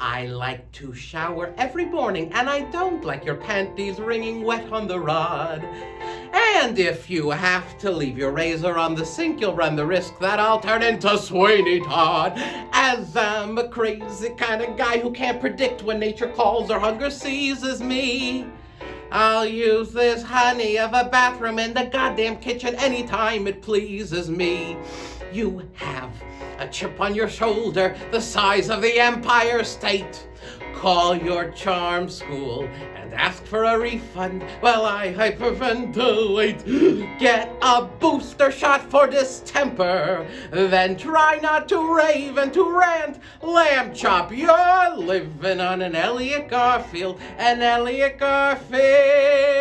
I like to shower every morning, and I don't like your panties wringing wet on the rod. And if you have to leave your razor on the sink, you'll run the risk that I'll turn into Sweeney Todd. As I'm a crazy kind of guy who can't predict when nature calls or hunger seizes me. I'll use this honey of a bathroom in the goddamn kitchen anytime it pleases me. You have a chip on your shoulder the size of the Empire State. Call your charm school and ask for a refund while I hyperventilate. Get a booster shot for distemper. Then try not to rave and to rant. Lamb chop, you're living on an Elliot Garfield, an Elliot Garfield.